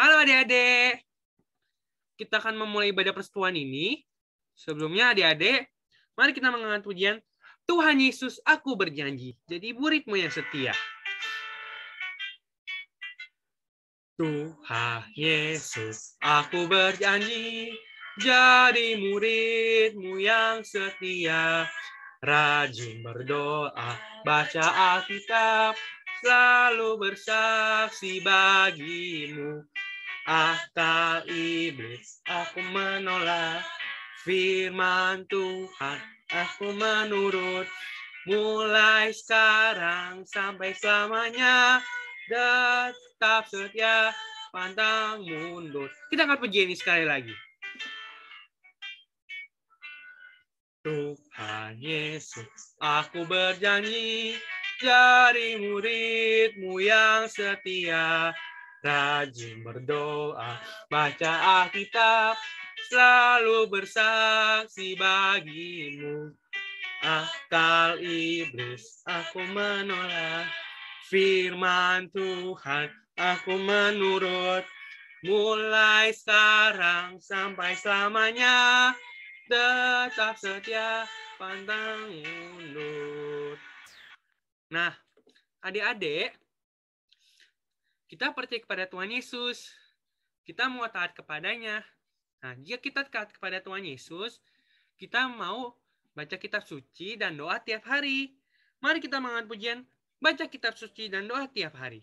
Halo adik-adik. Kita akan memulai ibadah persetuan ini. Sebelumnya adik-adik, mari kita mengangkat pujian Tuhan Yesus, aku berjanji. Jadi muridmu yang setia. Tuhan Yesus, aku berjanji jadi muridmu yang setia. Rajin berdoa, baca Alkitab, selalu bersaksi bagimu. Akal iblis, aku menolak firman Tuhan, aku menurut. Mulai sekarang sampai selamanya, tetap setia, pantang mundur. Kita akan puji ini sekali lagi. Tuhan Yesus, aku berjanji jadi muridmu yang setia. Rajin berdoa, baca Alkitab, selalu bersaksi bagimu. Akal iblis, aku menolak. Firman Tuhan, aku menurut. Mulai sekarang sampai selamanya, tetap setia, pantang mundur. Nah, adik-adik, kita percaya kepada Tuhan Yesus. Kita mau taat kepadanya. Nah, jika kita taat kepada Tuhan Yesus, kita mau baca kitab suci dan doa tiap hari. Mari kita mengangkat pujian, baca kitab suci dan doa tiap hari.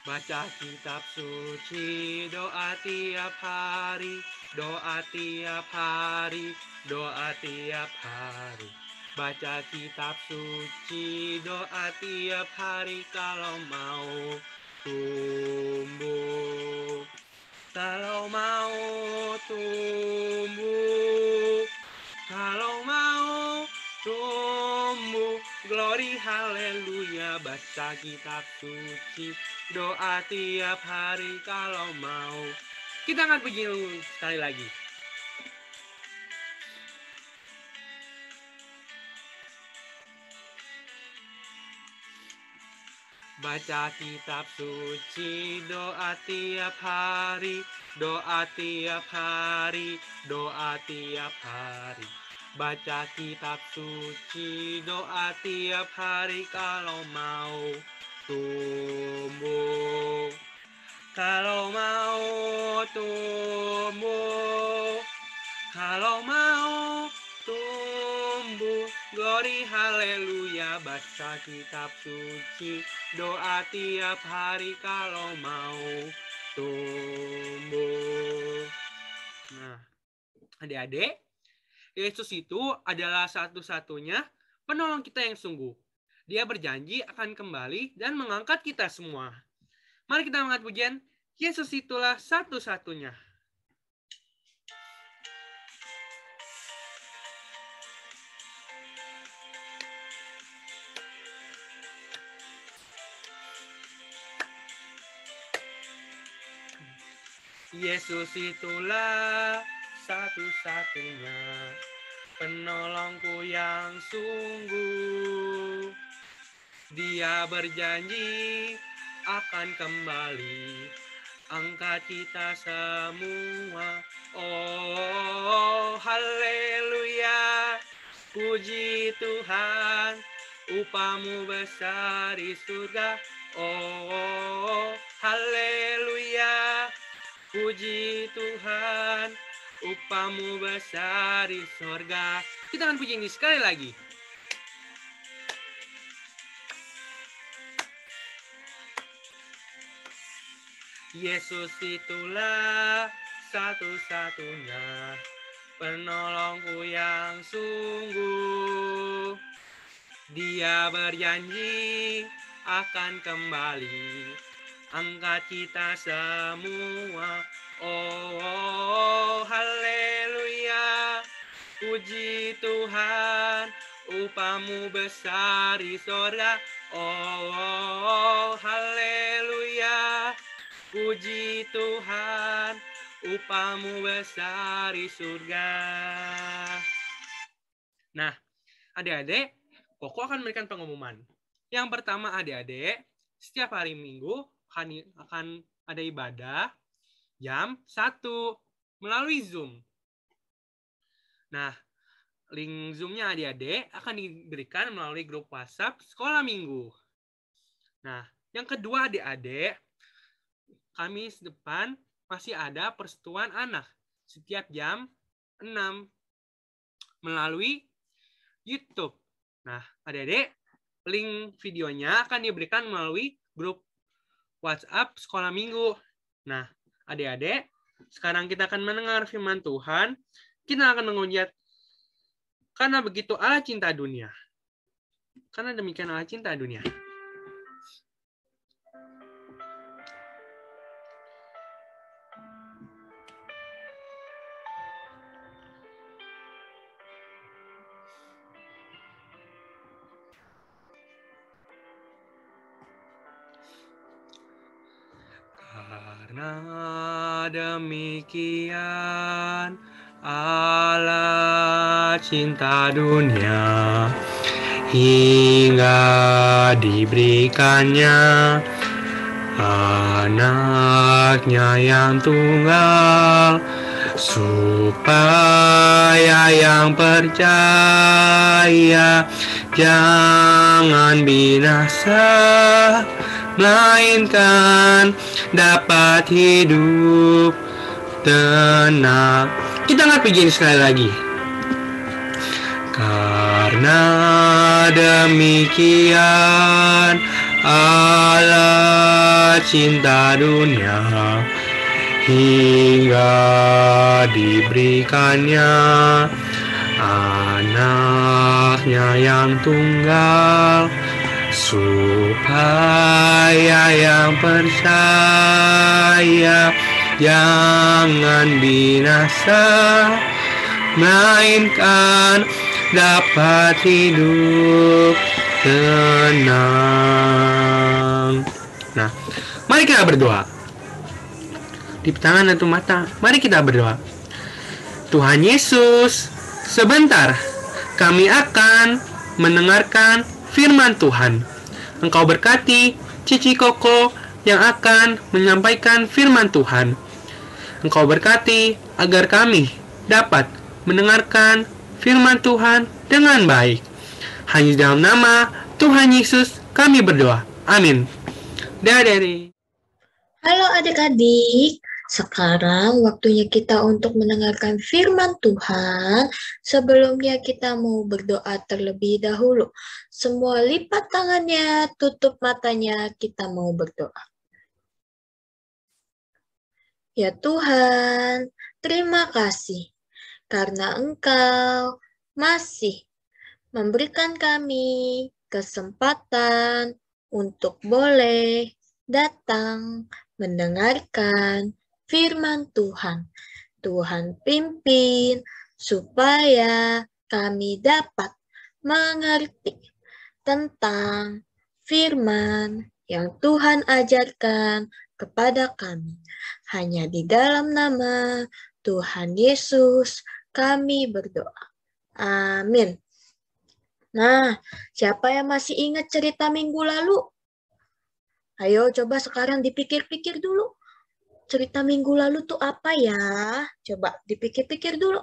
Baca kitab suci, doa tiap hari, doa tiap hari, doa tiap hari. Baca kitab suci, doa tiap hari kalau mau tumbuh. Kalau mau tumbuh, kalau mau tumbuh, glory haleluya, baca kitab suci, doa tiap hari kalau mau. Kita akan puji sekali lagi. Baca kitab suci, doa tiap hari, doa tiap hari, doa tiap hari. Baca kitab suci, doa tiap hari kalau mau tumbuh. Kalau mau tumbuh, kalau mau tumbuh, glory haleluya, baca kitab suci, doa tiap hari kalau mau tumbuh. Nah, adik-adik, Yesus itu adalah satu-satunya penolong kita yang sungguh. Dia berjanji akan kembali dan mengangkat kita semua. Mari kita mengangkat pujian, Yesus itulah satu-satunya. Yesus itulah satu-satunya penolongku yang sungguh. Dia berjanji akan kembali angkat kita semua. Oh, haleluya. Puji Tuhan, upamu besar di surga. Oh, haleluya. Puji Tuhan, upamu besar di sorga. Kita akan puji ini sekali lagi. Yesus itulah satu-satunya penolongku yang sungguh. Dia berjanji akan kembali angkat kita semua. Oh, oh haleluya. Puji Tuhan, upamu besar di sorga. Oh, oh haleluya. Puji Tuhan, upamu besar di surga. Nah, adik-adik, Koko akan memberikan pengumuman. Yang pertama adik-adik, setiap hari Minggu akan, ada ibadah jam 1 melalui Zoom. Nah, link Zoom-nya adik-adik akan diberikan melalui grup WhatsApp sekolah minggu. Nah, yang kedua adik-adik, Kamis depan masih ada persetuan anak setiap jam 6 melalui YouTube. Nah, adik-adik, link videonya akan diberikan melalui grup WhatsApp sekolah minggu. Nah, adik-adik, sekarang kita akan mendengar firman Tuhan. Kita akan mengujiat karena begitu Allah cinta dunia. Karena demikian Allah cinta dunia. Demikian Allah cinta dunia. Hingga diberikannya anaknya yang tunggal supaya yang percaya jangan binasa melainkan dapat hidup tenang. Kita begini sekali lagi. Karena demikian Allah cinta dunia hingga diberikannya anaknya yang tunggal supaya yang percaya jangan binasa melainkan dapat hidup tenang. Nah, mari kita berdoa. Di tangan atau mata, mari kita berdoa. Tuhan Yesus, sebentar kami akan mendengarkan firman Tuhan. Engkau berkati Cici Koko yang akan menyampaikan firman Tuhan. Engkau berkati agar kami dapat mendengarkan firman Tuhan dengan baik. Hanya dalam nama Tuhan Yesus kami berdoa. Amin. Dadah. Halo adik-adik, sekarang waktunya kita untuk mendengarkan firman Tuhan. Sebelumnya kita mau berdoa terlebih dahulu. Semua lipat tangannya, tutup matanya, kita mau berdoa. Ya Tuhan, terima kasih karena Engkau masih memberikan kami kesempatan untuk boleh datang mendengarkan firman Tuhan. Tuhan pimpin supaya kami dapat mengerti tentang firman yang Tuhan ajarkan kepada kami. Hanya di dalam nama Tuhan Yesus kami berdoa. Amin. Nah, siapa yang masih ingat cerita minggu lalu? Ayo coba sekarang dipikir-pikir dulu. Cerita minggu lalu tuh apa ya? Coba dipikir-pikir dulu.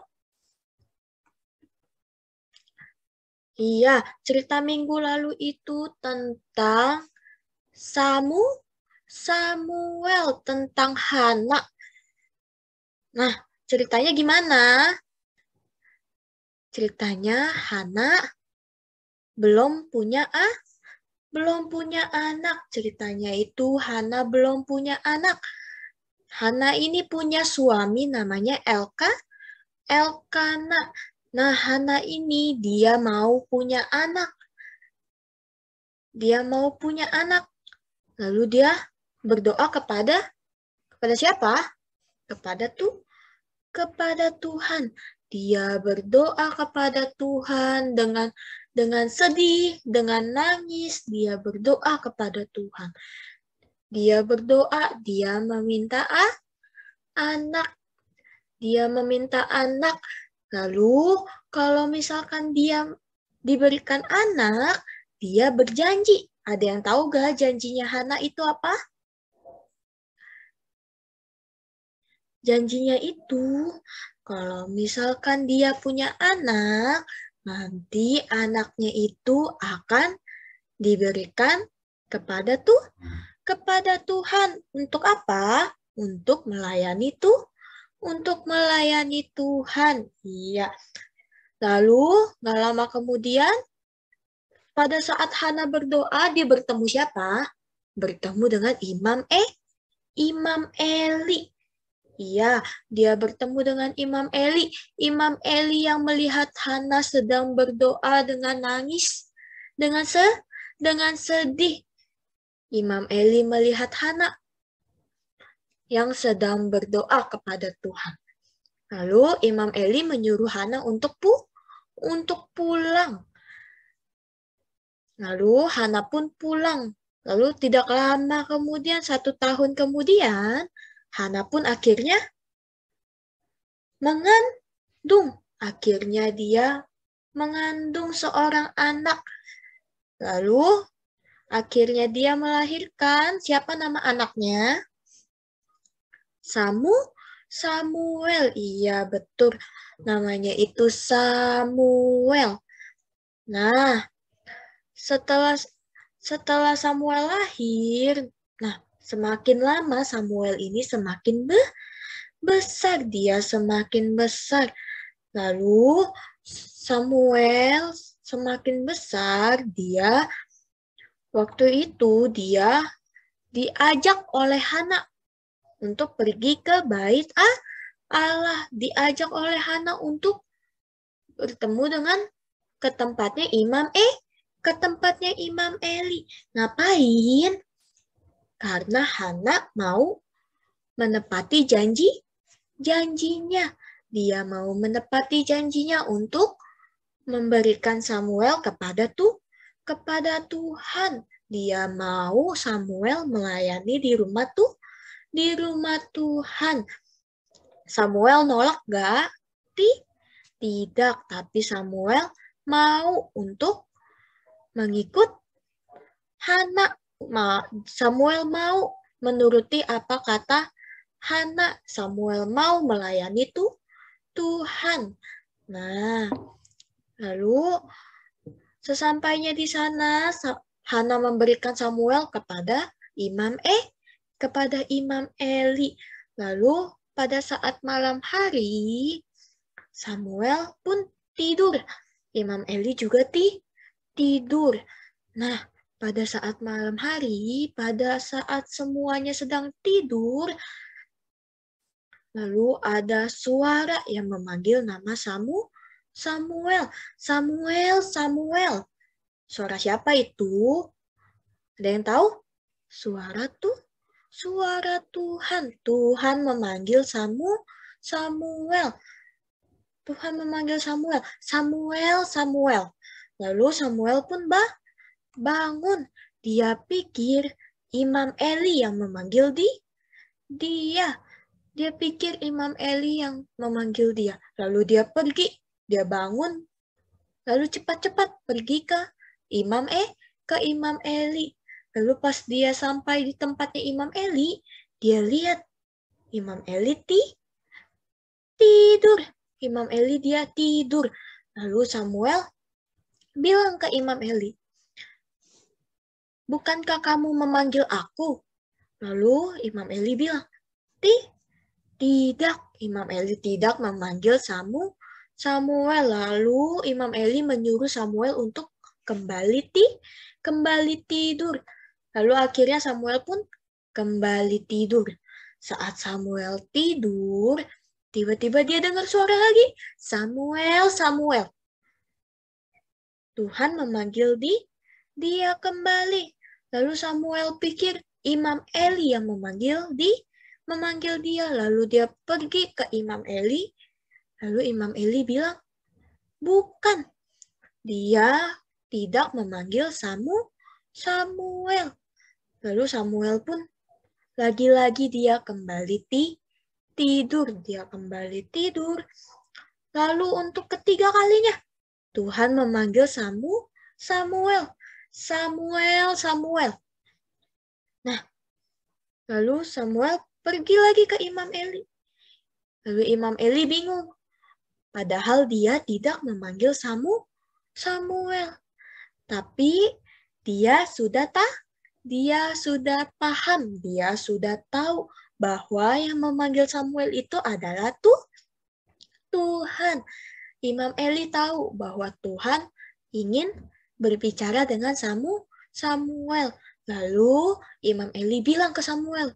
Iya, cerita minggu lalu itu tentang Samu, Samuel, tentang Hana. Nah, ceritanya gimana? Ceritanya Hana belum punya ah belum punya anak. Ceritanya itu Hana belum punya anak. Hana ini punya suami namanya Elka. Elkana. Nah, Hana ini dia mau punya anak. Dia mau punya anak. Lalu dia berdoa kepada kepada siapa? Kepada tuh kepada Tuhan. Dia berdoa kepada Tuhan dengan dengan sedih, dengan nangis, dia berdoa kepada Tuhan. Dia berdoa, dia meminta ah, anak. dia meminta anak. Lalu kalau misalkan dia diberikan anak, dia berjanji. Ada yang tahu gak janjinya Hana itu apa? Janjinya itu kalau misalkan dia punya anak, nanti anaknya itu akan diberikan kepada tuh kepada Tuhan. Untuk apa? Untuk melayani tuh untuk melayani Tuhan. Iya. Lalu, nggak lama kemudian, pada saat Hana berdoa, dia bertemu siapa? Bertemu dengan Imam Eh, Imam Eli. Iya, dia bertemu dengan Imam Eli. Imam Eli yang melihat Hana sedang berdoa dengan nangis, dengan se, dengan sedih. Imam Eli melihat Hana yang sedang berdoa kepada Tuhan. Lalu Imam Eli menyuruh Hana untuk pu untuk pulang. Lalu Hana pun pulang. Lalu tidak lama kemudian, satu tahun kemudian, Hana pun akhirnya mengandung. Akhirnya dia mengandung seorang anak. Lalu akhirnya dia melahirkan siapa nama anaknya? Samu Samuel. Iya, betul. Namanya itu Samuel. Nah, setelah setelah Samuel lahir, nah, semakin lama Samuel ini semakin be besar, dia semakin besar. Lalu Samuel semakin besar, dia waktu itu dia diajak oleh Hana untuk pergi ke bait ah, Allah. Diajak oleh Hana untuk bertemu dengan ke tempatnya Imam eh ke tempatnya Imam Eli. Ngapain? Karena Hana mau menepati janji janjinya. Dia mau menepati janjinya untuk memberikan Samuel kepada tuh kepada Tuhan. Dia mau Samuel melayani di rumah tuh di rumah Tuhan. Samuel nolak gak? Tidak, tapi Samuel mau untuk mengikut Hana. Samuel mau menuruti apa kata Hana. Samuel mau melayani tuh Tuhan. Nah, lalu sesampainya di sana, Hana memberikan Samuel kepada Imam Eh kepada Imam Eli. Lalu pada saat malam hari, Samuel pun tidur. Imam Eli juga ti tidur. Nah, pada saat malam hari, pada saat semuanya sedang tidur, lalu ada suara yang memanggil nama Samu, Samuel, Samuel, Samuel. Suara siapa itu? Ada yang tahu? Suara tuh suara Tuhan. Tuhan memanggil Samu, Samuel. Tuhan memanggil Samuel, Samuel, Samuel. Lalu Samuel pun bah, bangun. Dia pikir Imam Eli yang memanggil di dia. Dia pikir Imam Eli yang memanggil dia. Lalu dia pergi, dia bangun. Lalu cepat-cepat pergi ke Imam eh ke Imam Eli. Lalu pas dia sampai di tempatnya Imam Eli, dia lihat Imam Eli ti tidur. Imam Eli dia tidur. Lalu Samuel bilang ke Imam Eli, Bukankah kamu memanggil aku? Lalu Imam Eli bilang, Ti, tidak. Imam Eli tidak memanggil Samu, Samuel. Lalu Imam Eli menyuruh Samuel untuk kembali ti, kembali tidur. Lalu akhirnya Samuel pun kembali tidur. Saat Samuel tidur, tiba-tiba dia dengar suara lagi. Samuel, Samuel. Tuhan memanggil di dia kembali. Lalu Samuel pikir Imam Eli yang memanggil di memanggil dia. Lalu dia pergi ke Imam Eli. Lalu Imam Eli bilang, bukan. Dia tidak memanggil Samu Samuel. Lalu Samuel pun lagi-lagi dia kembali ti tidur, dia kembali tidur. Lalu untuk ketiga kalinya, Tuhan memanggil Samu, Samuel, Samuel, Samuel. Nah, lalu Samuel pergi lagi ke Imam Eli. Lalu Imam Eli bingung. Padahal dia tidak memanggil Samu, Samuel. Tapi dia sudah tak, dia sudah paham, dia sudah tahu bahwa yang memanggil Samuel itu adalah tuh Tuhan. Imam Eli tahu bahwa Tuhan ingin berbicara dengan Samu, Samuel. Lalu Imam Eli bilang ke Samuel,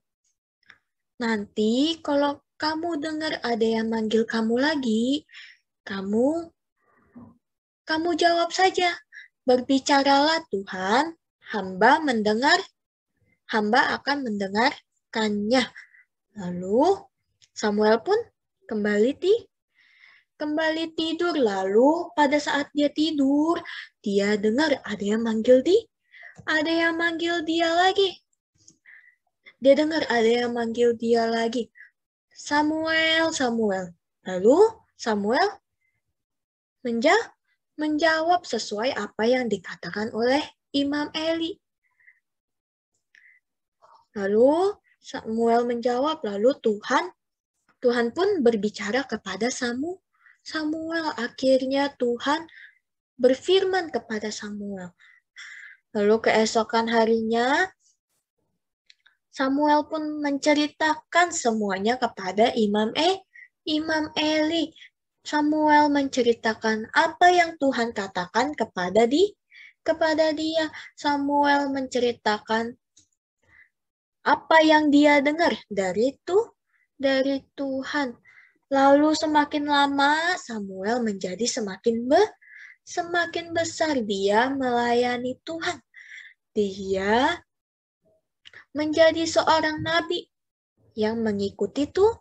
nanti kalau kamu dengar ada yang manggil kamu lagi, kamu kamu jawab saja, Berbicaralah Tuhan, hamba mendengar, hamba akan mendengarkannya. Lalu Samuel pun kembali ti, kembali tidur. Lalu pada saat dia tidur, dia dengar ada yang manggil di, ada yang manggil dia lagi. Dia dengar ada yang manggil dia lagi. Samuel, Samuel. Lalu Samuel menjawab menjawab sesuai apa yang dikatakan oleh Imam Eli. Lalu Samuel menjawab, lalu Tuhan Tuhan pun berbicara kepada Samu, Samuel. Akhirnya Tuhan berfirman kepada Samuel. Lalu keesokan harinya Samuel pun menceritakan semuanya kepada Imam E, Imam Eli Samuel menceritakan apa yang Tuhan katakan kepada di kepada dia. Samuel menceritakan apa yang dia dengar dari itu dari Tuhan. Lalu semakin lama Samuel menjadi semakin be, semakin besar dia melayani Tuhan. Dia menjadi seorang nabi yang mengikuti tuh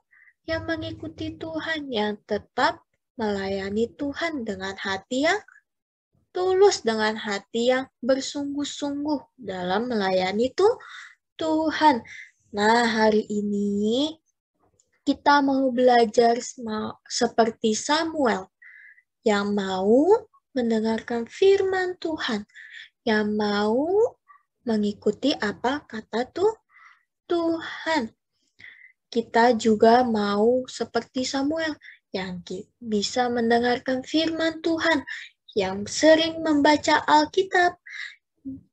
yang mengikuti Tuhan yang tetap melayani Tuhan dengan hati yang tulus, dengan hati yang bersungguh-sungguh dalam melayani tuh Tuhan. Nah, hari ini kita mau belajar seperti Samuel yang mau mendengarkan firman Tuhan, yang mau mengikuti apa kata tuh Tuhan. Kita juga mau seperti Samuel yang bisa mendengarkan firman Tuhan, yang sering membaca Alkitab,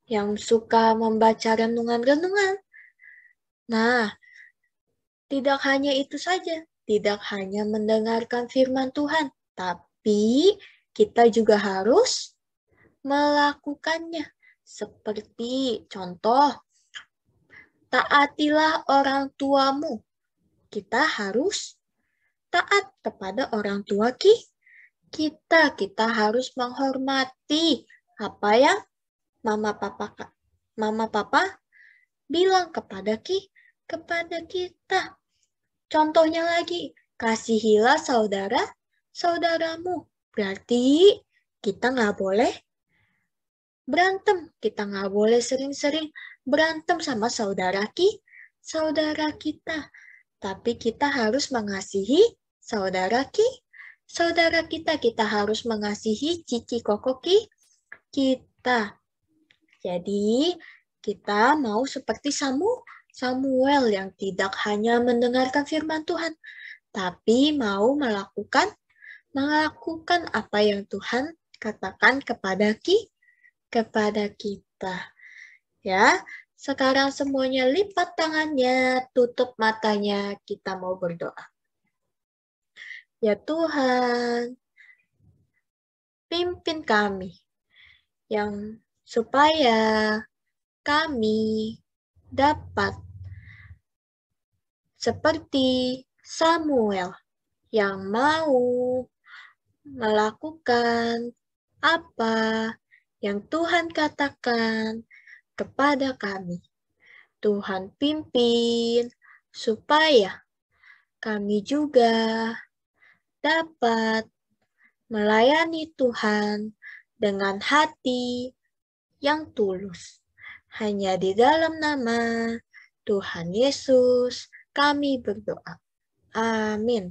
yang suka membaca renungan-renungan. Nah, tidak hanya itu saja, tidak hanya mendengarkan firman Tuhan, tapi kita juga harus melakukannya. Seperti contoh, taatilah orang tuamu. Kita harus taat kepada orang tua ki kita. Kita harus menghormati apa yang mama papa mama papa bilang kepada ki kepada kita. Contohnya lagi, kasihilah saudara saudaramu. Berarti kita nggak boleh berantem. Kita nggak boleh sering-sering berantem sama saudara ki, saudara kita tapi kita harus mengasihi saudara ki, saudara kita. Kita harus mengasihi cici koko ki kita. Jadi, kita mau seperti Samu, Samuel yang tidak hanya mendengarkan firman Tuhan, tapi mau melakukan melakukan apa yang Tuhan katakan kepada ki kepada kita. Ya, sekarang semuanya lipat tangannya, tutup matanya, kita mau berdoa. Ya Tuhan, pimpin kami yang supaya kami dapat seperti Samuel yang mau melakukan apa yang Tuhan katakan kepada kami. Tuhan pimpin supaya kami juga dapat melayani Tuhan dengan hati yang tulus. Hanya di dalam nama Tuhan Yesus kami berdoa. Amin.